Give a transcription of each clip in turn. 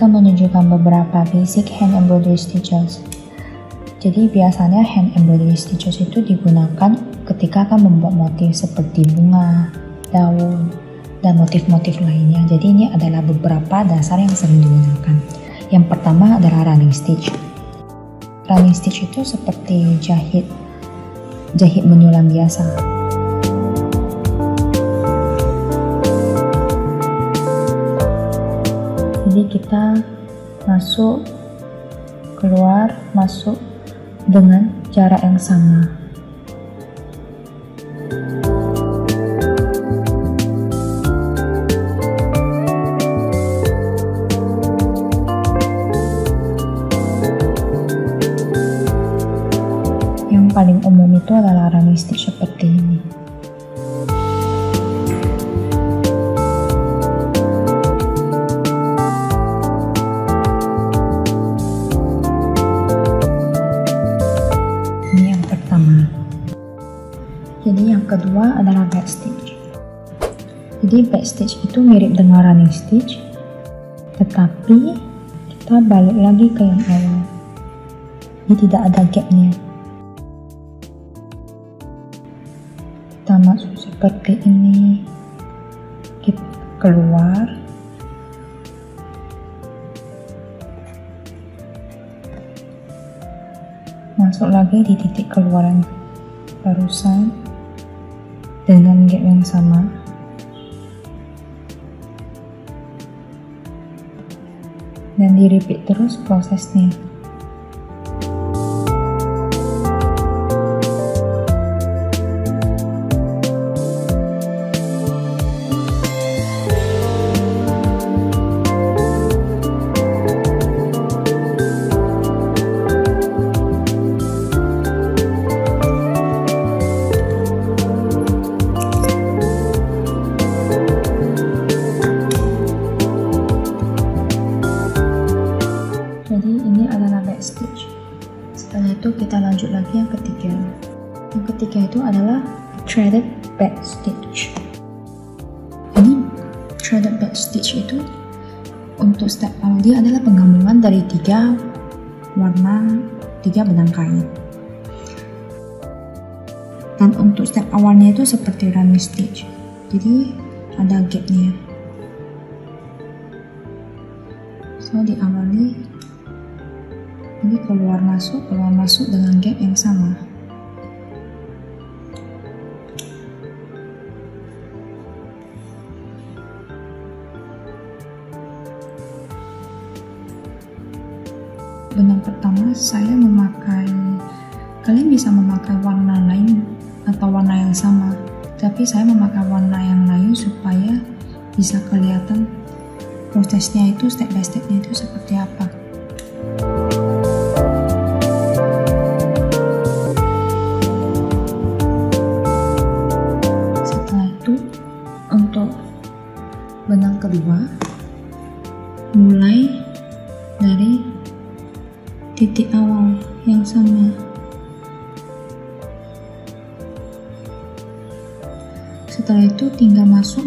Saya akan menunjukkan beberapa basic hand embroidery stitches. Jadi biasanya hand embroidery stitches itu digunakan ketika akan membuat motif seperti bunga, daun, dan motif-motif lainnya. Jadi ini adalah beberapa dasar yang sering digunakan. Yang pertama adalah running stitch. Running stitch itu seperti jahit jahit menyulam biasa. Jadi kita masuk keluar masuk dengan jarak yang sama. Yang paling umum itu adalah running stitch Jadi backstitch itu mirip dengan running stitch, tetapi kita balik lagi ke yang awal. Ini tidak ada gapnya. Kita masuk seperti ini, kita keluar, masuk lagi di titik keluaran barusan dengan gap yang sama dan di terus prosesnya kita lanjut lagi yang ketiga. Yang ketiga itu adalah threaded back stitch. Ini threaded back stitch itu untuk step awal dia adalah penggabungan dari tiga warna tiga benang kain. Dan untuk step awalnya itu seperti running stitch. Jadi ada gapnya. So diawali ini keluar masuk keluar masuk dengan gap yang sama. Benang pertama saya memakai kalian bisa memakai warna lain atau warna yang sama. Tapi saya memakai warna yang lain supaya bisa kelihatan prosesnya itu step by stepnya itu seperti apa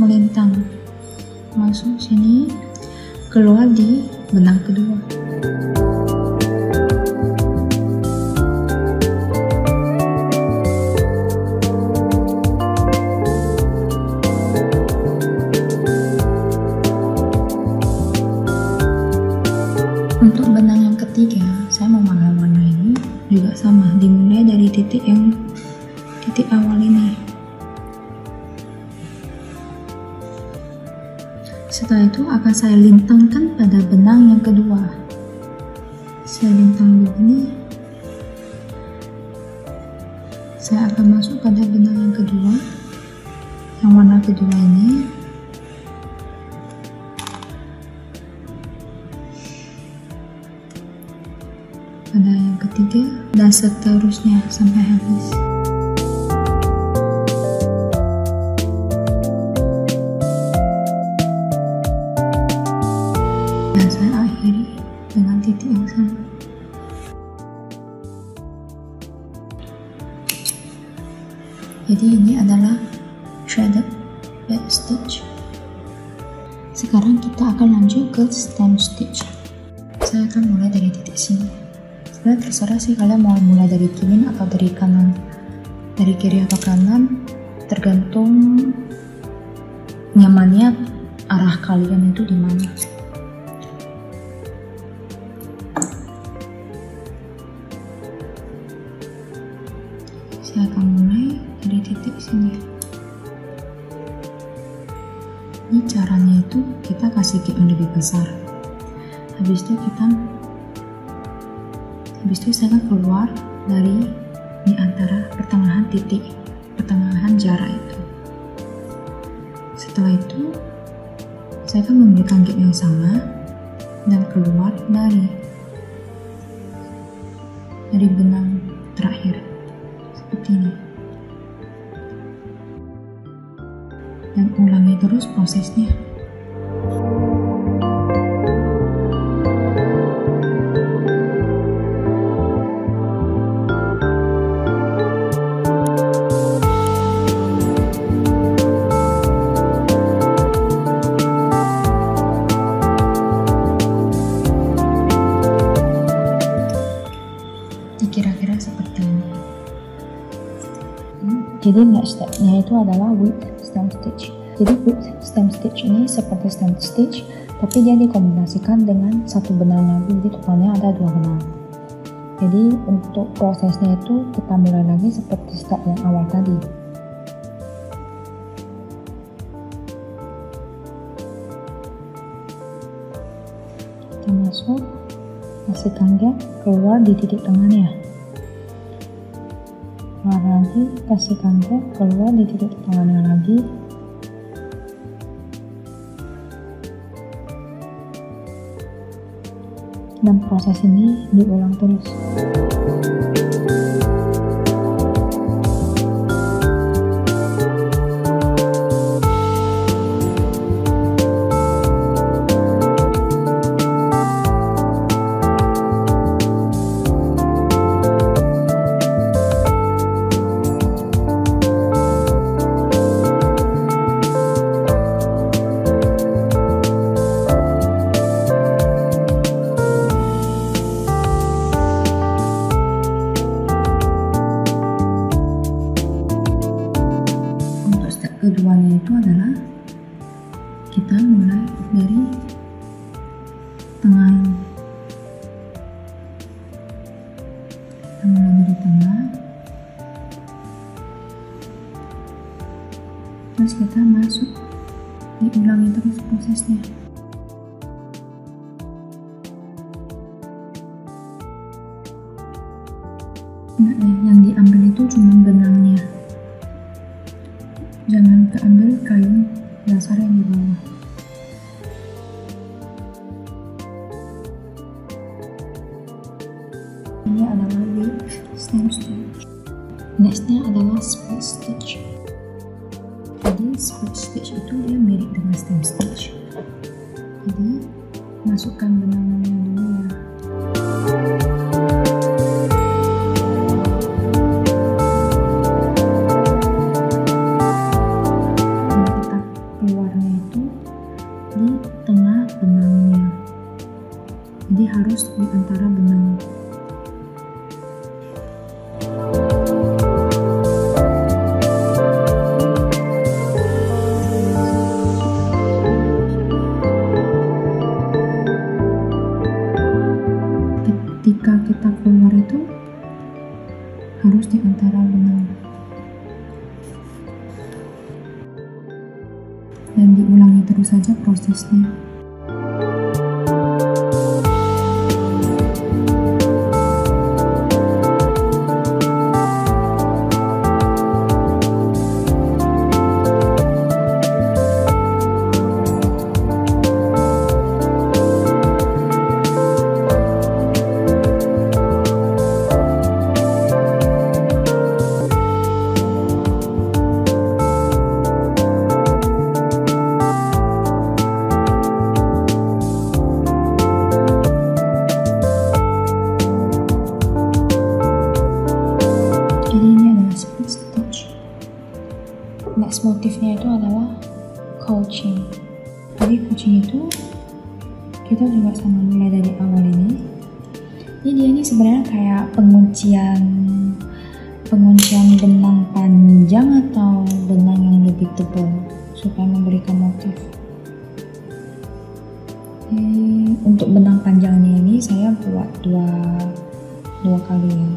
melintang. Masuk sini keluar di benang kedua. Untuk benang yang ketiga, saya memakai warna ini juga sama, dimulai dari titik yang titik awal itu akan saya lintangkan pada benang yang kedua. Saya lintang begini. Saya akan masuk pada benang yang kedua. Yang warna kedua ini pada yang ketiga dan seterusnya sampai habis. Titik yang sama. Jadi ini adalah threaded back stitch. Sekarang kita akan lanjut ke stem stitch. Saya akan mulai dari titik sini. Sebenarnya terserah sih kalian mau mulai dari kiri atau dari kanan. Dari kiri atau kanan tergantung nyamannya arah kalian itu di mana. Sini. Ini caranya itu kita kasih gap yang lebih besar. Habis itu kita habis itu saya akan keluar dari di antara pertengahan titik pertengahan jarak itu. Setelah itu, saya akan memberikan gap yang sama dan keluar dari dari benang terakhir terus prosesnya. Jadi next stepnya itu adalah width stem stitch. Jadi stem stitch ini seperti stem stitch, tapi dia dikombinasikan dengan satu benang lagi. Jadi totalnya ada dua benang. Jadi untuk prosesnya itu kita mulai lagi seperti step yang awal tadi. Kita masuk, kasihkan gap keluar di titik tengahnya keluar lagi kasih kantor keluar di titik tangannya lagi dan proses ini diulang terus kita masuk diulangi terus prosesnya nah yang diambil itu cuma benangnya Jangan keambil kain dasar yang di bawah. Ini adalah loop stem stitch. Nextnya adalah split stitch. Jadi split stitch itu dia mirip dengan stem stitch. Jadi masukkan benang-benangnya dulu ya. harus di antara benang. Saja motifnya itu adalah coaching. Jadi stitching itu kita juga sama mulai dari awal ini. Jadi dia ini sebenarnya kayak penguncian penguncian benang panjang atau benang yang lebih tebal supaya memberikan motif. Oke, untuk benang panjangnya ini saya buat dua dua kali ya.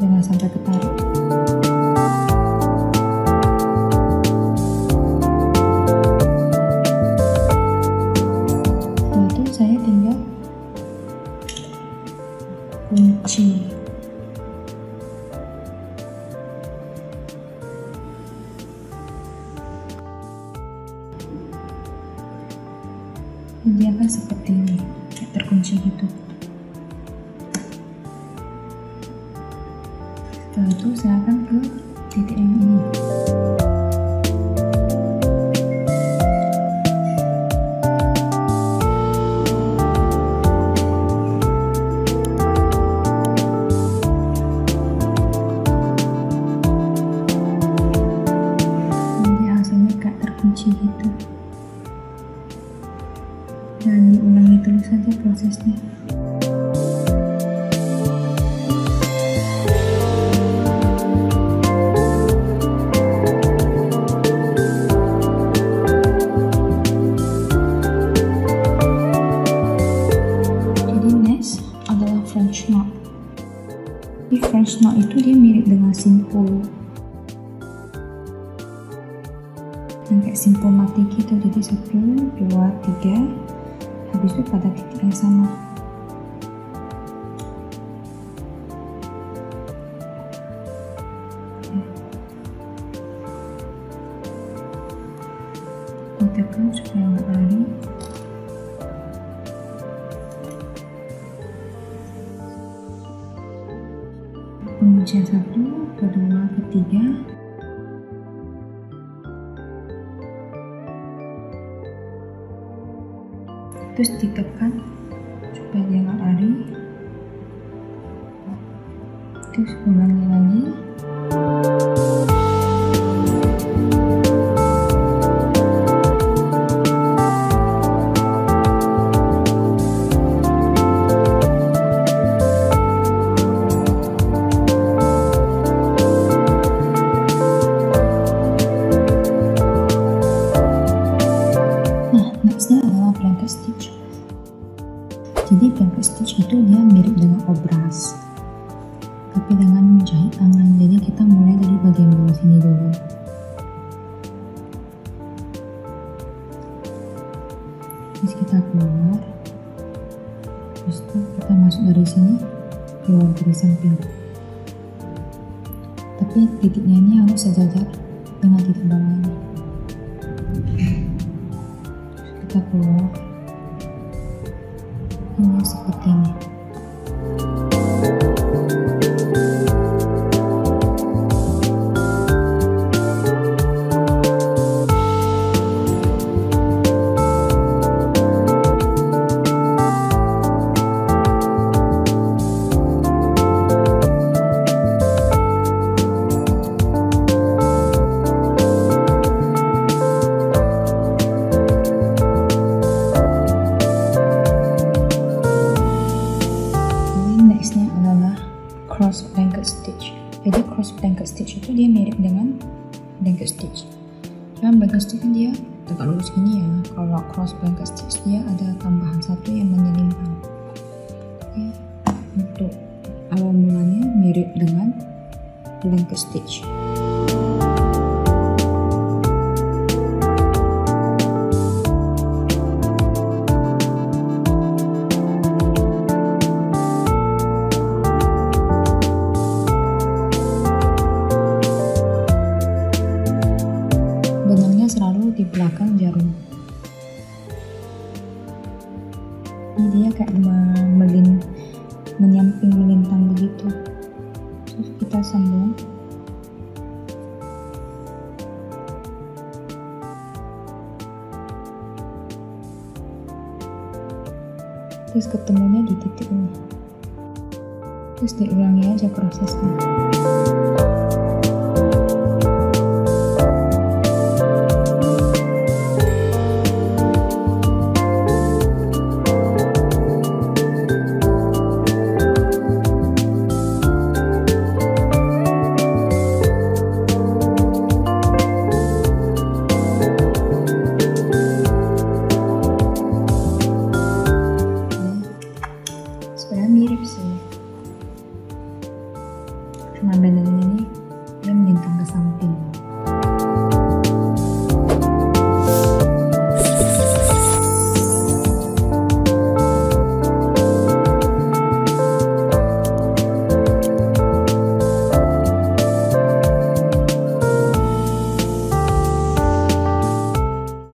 Jangan sampai ketarik dia akan seperti ini terkunci gitu. Setelah itu saya akan ke titik yang ini dan diulangi terus saja prosesnya. French knot di French knot itu dia mirip dengan simpul yang kayak simpul mati gitu jadi satu dua tiga habis itu pada titik yang sama terus ditekan supaya dia nggak lari. Terus ulangi lagi Nah, nextnya adalah blanket stitch. Jadi blanket stitch itu dia mirip dengan obras, tapi dengan menjahit tangan. Jadi kita mulai dari bagian bawah sini dulu. Terus kita keluar, terus kita masuk dari sini, keluar dari samping. Tapi titiknya ini harus sejajar kita keluar ini seperti Kalau cross blanket terus ketemunya di titik ini. Terus diulangi aja prosesnya